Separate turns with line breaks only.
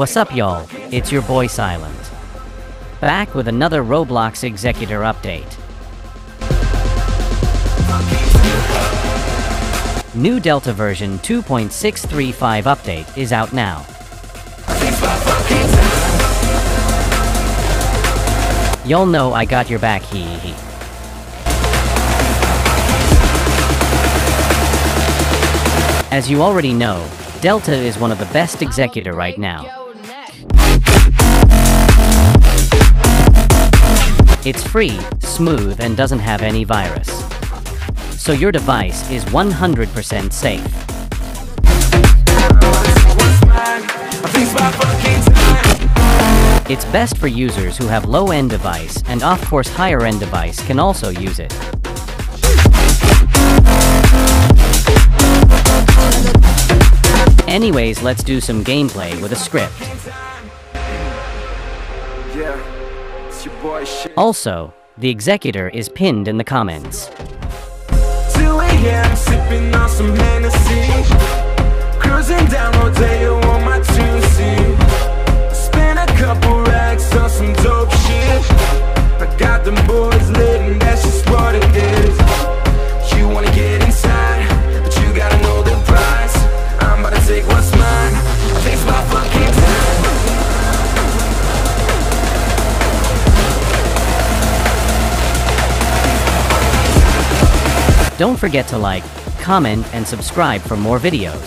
What's up, y'all? It's your boy Silent. Back with another Roblox Executor update. New Delta version 2.635 update is out now. Y'all know I got your back hee hee. As you already know, Delta is one of the best executor right now. It's free, smooth, and doesn't have any virus. So your device is 100% safe. It's best for users who have low-end device and of-course higher-end device can also use it. Anyways, let's do some gameplay with a script. Also, the executor is pinned in the comments.
2 a.m. sipping on some Hennessy. Cruising down Rodeo
Don't forget to like, comment, and subscribe for more videos.